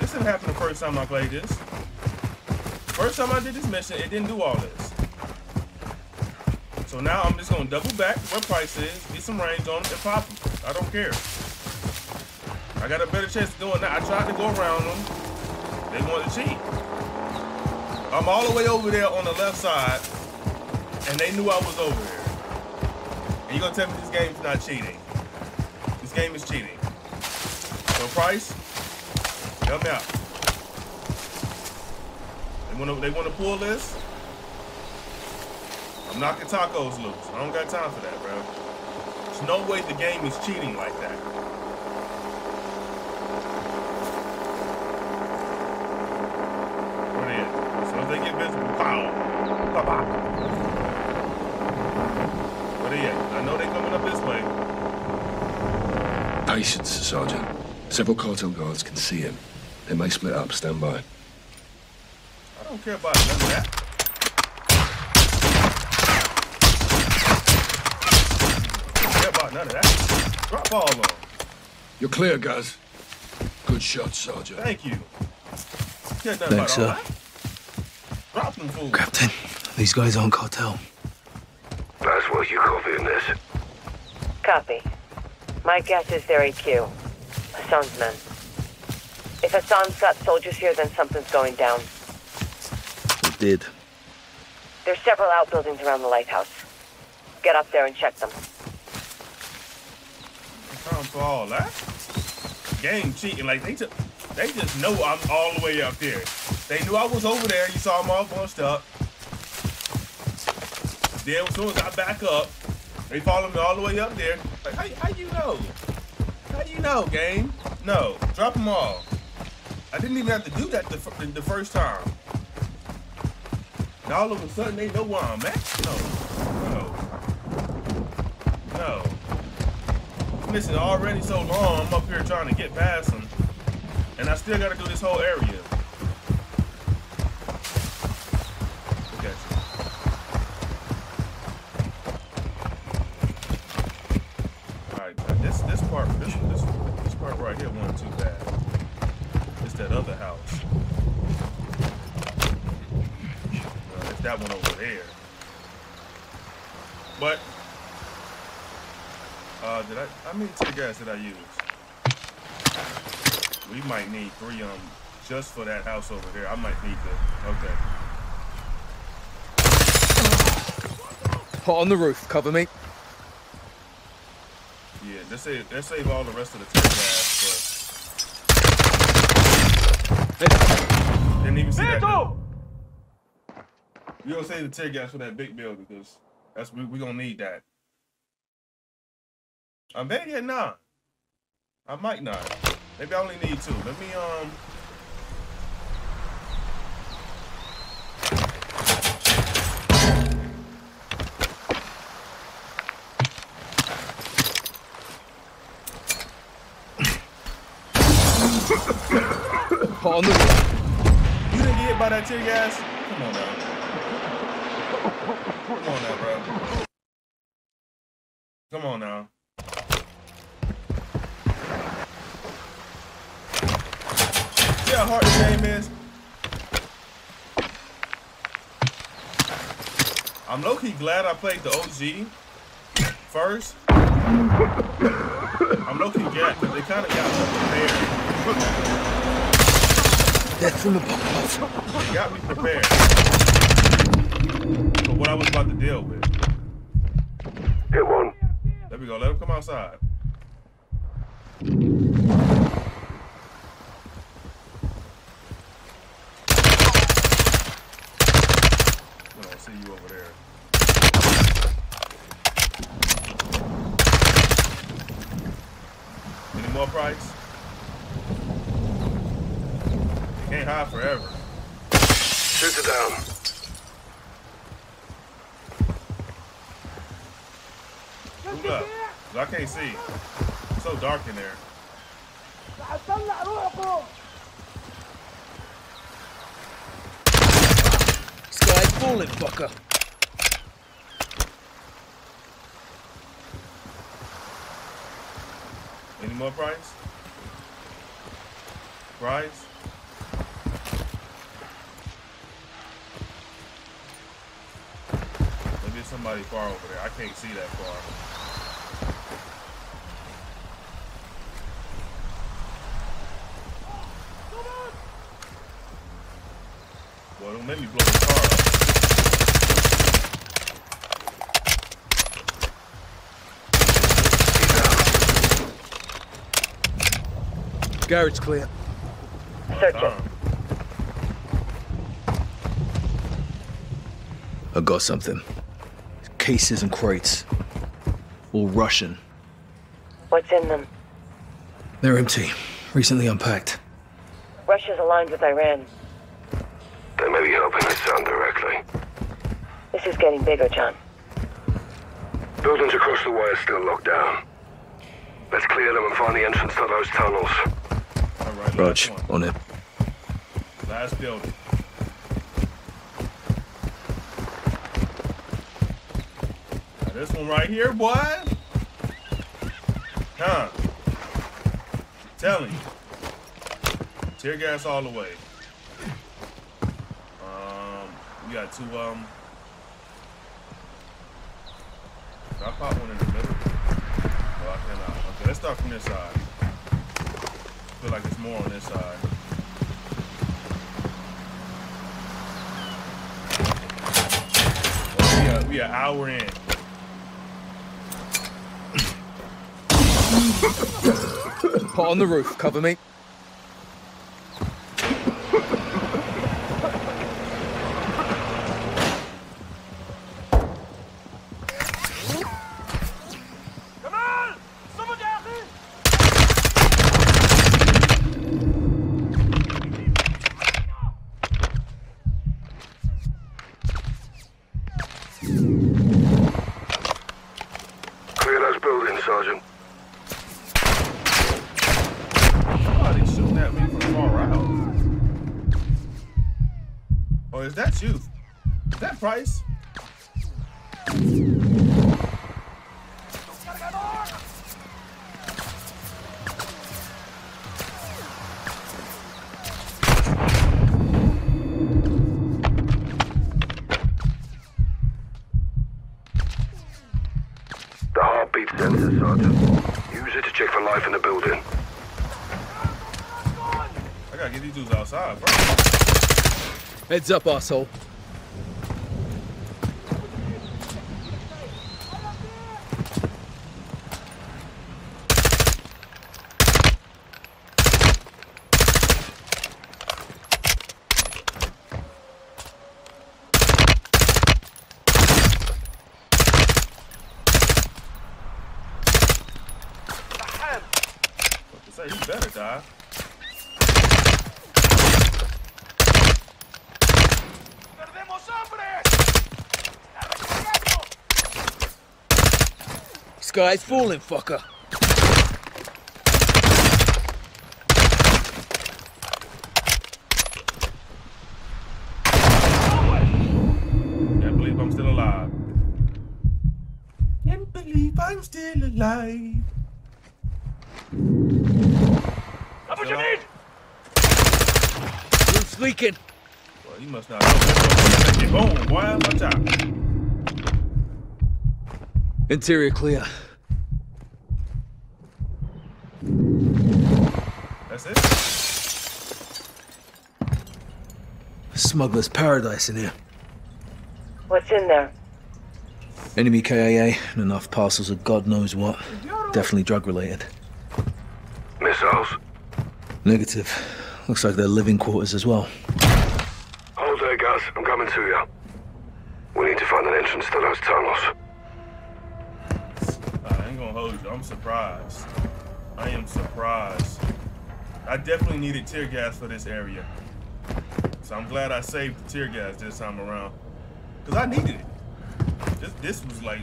This didn't happen the first time I played this. First time I did this mission, it didn't do all this. So now I'm just gonna double back where Price is, get some range on him, and pop him. I don't care. I got a better chance of doing that. I tried to go around them. They wanted to cheat. I'm all the way over there on the left side, and they knew I was over there. And you're gonna tell me this game's not cheating? This game is cheating. So Price, help me out. They wanna they wanna pull this? Knocking tacos loose. I don't got time for that, bro. There's no way the game is cheating like that. What is? As soon as they get visible, pow, pow, pow. What are they at? I know they coming up this way. Patience, Sergeant. Several cartel guards can see him. They may split up. Stand by. I don't care about none of that. I about none of that. Drop all of them. You're clear, guys. Good shot, Sergeant. Thank you. Thanks, sir. that. Drop them fools. Captain, these guys aren't cartel. Laswell, you copying this? Copy. My guess is they're AQ. Hassan's men. If Hassan's got soldiers here, then something's going down. It did. There's several outbuildings around the lighthouse. Get up there and check them. For all that. Game cheating. Like they took, they just know I'm all the way up there. They knew I was over there. You saw them all bunched up. Then as soon as I back up, they follow me all the way up there. Like, how, how you know? How you know, game? No, drop them all. I didn't even have to do that the, fir- the first time. Now all of a sudden they know where I'm at? No. No. No. Listen, already so long, I'm up here trying to get past them. And I still gotta do this whole area. Look at you. Alright, this this part this this this part right here wasn't too bad. It's that other house. It's that one over there. But uh, did I? How many tear gas did I use? We might need three of them just for that house over there. I might need to. Okay. Hot on the roof. Cover me. Yeah, let's save, let's save all the rest of the tear gas, but didn't even see that. building. We gonna save the tear gas for that big building because that's we we gonna need that. I may get not. I might not. Maybe I only need two. Let me um. On the. You didn't get hit by that tear gas? Come on now. Come on now, bro. Glad I played the OG first. I'm looking at glad because they kind of got me prepared. Death from above. They got me prepared for what I was about to deal with. Hit one. There we go. Let him come outside. I don't see you over there. Any more price. You can't hide forever. Shoot it down. Move up. I can't see. It's so dark in there. Sky falling, fucker. More price? Price? Maybe it's somebody far over there. I can't see that far. Well, don't make me blow the car up. Garage clear. Search it. I got something. Cases and crates. All Russian. What's in them? They're empty. Recently unpacked. Russia's aligned with Iran. They may be helping us Hassan directly. This is getting bigger, John. Buildings across the way are still locked down. Let's clear them and find the entrance to those tunnels. Right, on it. Last building. Now this one right here, boy. Huh. Telling you. Tear gas all the way. Um, we got two, um. Did I pop one in the middle? Oh, I cannot. Okay, let's start from this side. Feel like it's more on this side. We are, we are hour in. On the roof. Cover me. Heads up, asshole. Better die. Sky's falling, fucker. Can't believe I'm still alive. Can't believe I'm still alive. Up what you need! Roof's leaking. Well, you must not know. That's your bone, boy. Watch out. Interior clear. That's it. Smuggler's paradise in here. What's in there? Enemy KIA and enough parcels of God knows what. Definitely drug related. Missiles? Negative. Looks like they're living quarters as well. Hold there, guys. I'm coming to you. We need to find an entrance to those tunnels. I ain't gonna hold you. I'm surprised. I am surprised. I definitely needed tear gas for this area. So I'm glad I saved the tear gas this time around. Because I needed it. This, this was like.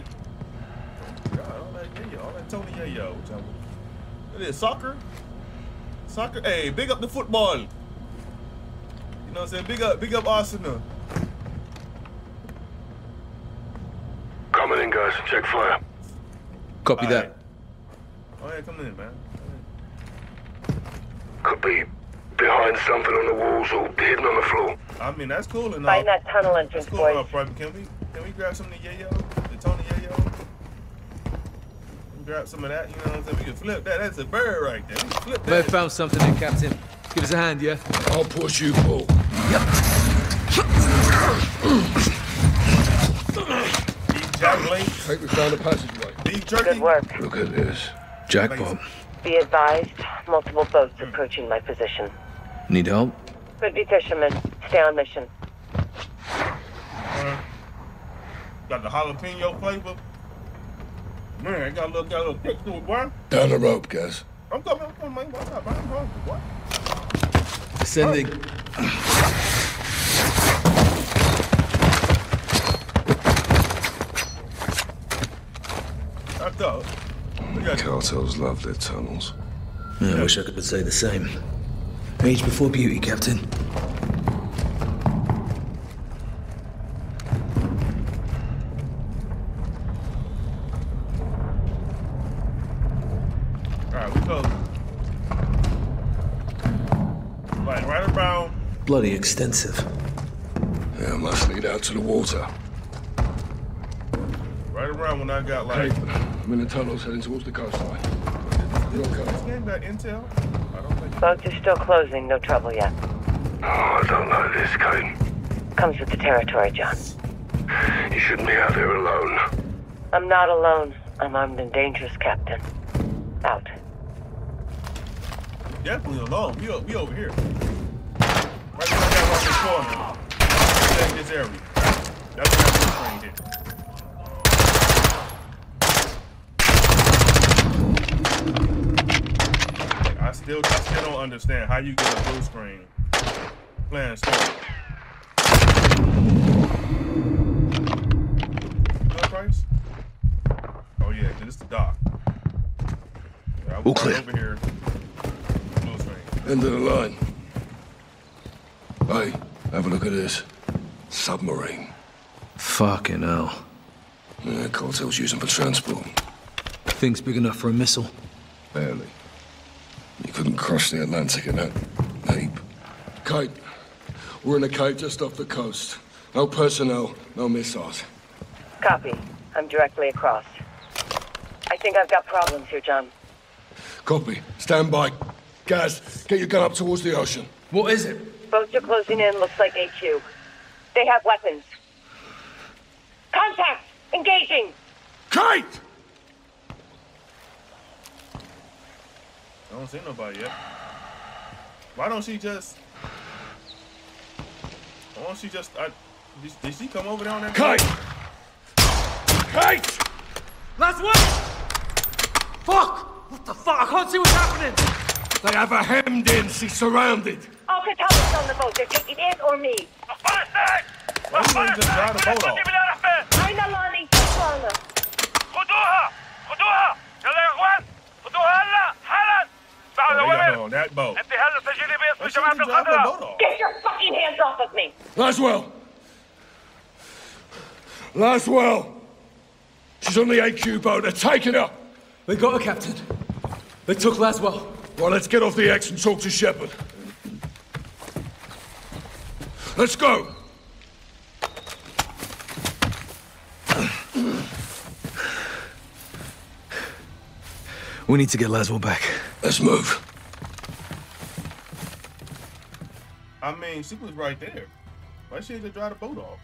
God, all that yayo, all that Tony yayo. which I'm- What is it, soccer? Soccer? Hey, big up the football. You know what I'm saying? Big up, big up Arsenal. Coming in, guys. Check fire. Copy that. Oh yeah, come in, man. Could be behind something on the walls or hidden on the floor. I mean, that's cool and all. Find that tunnel entrance, That's cool and all, boys. Private. Can we can we grab some of the yayo? The Tony yayo? Grab some of that? You know what I'm saying? We can flip that. That's a bird right there. We can flip May have found something there, Captain. Give us a hand, yeah? I'll push you, Paul. Beef jack blade, I think we found a passageway. beef jerky. Good work. Look at this. Jackpot. Be advised, multiple boats approaching my position. Need help? Could be fishermen. Stay on mission. Uh, got the jalapeno flavor. Man, I got a little, got a little kick to it, boy. Down the rope, guys. I'm coming, I'm coming, man. What's up, man? I'm hungry, boy. Descending. I thought. Look at Cartels love their tunnels. Yeah, I wish I could say the same. Age before beauty, Captain. Alright, we close. Like right around Bloody extensive. Yeah, must lead out to the water. right around when I got like Hey, I'm in the tunnels heading towards the coastline. You this okay? game got intel. I don't think Boats are still closing. No trouble yet. Oh, I don't like this, Kate. Comes with the territory, John. You shouldn't be out there alone. I'm not alone. I'm armed and dangerous, Captain. Out. definitely alone. We, o- we over here. Right around that rocket corner. Check this area. That's where that blue screen hit. Like, I still, I still don't understand how you get a blue screen playing story. Good price? Oh yeah, this is the dock. Yeah, I was All right clear. over here. Blue screen. End of the line. Hey, have a look at this. Submarine. Fucking hell. Yeah, cartels using for transport. Thing's big enough for a missile. Barely. You couldn't cross the Atlantic in that heap. Kate, we're in a kite just off the coast. No personnel, no missiles. Copy. I'm directly across. I think I've got problems here, John. Copy. Stand by. Gaz, get your gun up towards the ocean. What is it? Boats are closing in. Looks like AQ. They have weapons. Contact! Engaging! Kate! I don't see nobody yet. Why don't she just? Why don't she just? I, did, did she come over there on that? Kate! Kate! Last one! Fuck! What the fuck? I can't see what's happening! They have her hemmed in. She's surrounded. All Catala's on the boat. They're taking it or me. Why don't you just drive the boat off? بعد Oh, yeah, وين on that boat. انت هلا سجلي باسم Why جماعة shouldn't you drive the boat الخضراء off? Get your fucking hands off of me! Laswell! Laswell! She's on the AQ boat. They're taking her. They got her, Captain. They took Laswell. Well, let's get off the X and talk to Shepard. Let's go. We need to get Laswell back. Let's move. I mean, she was right there. Why she just drive the boat off?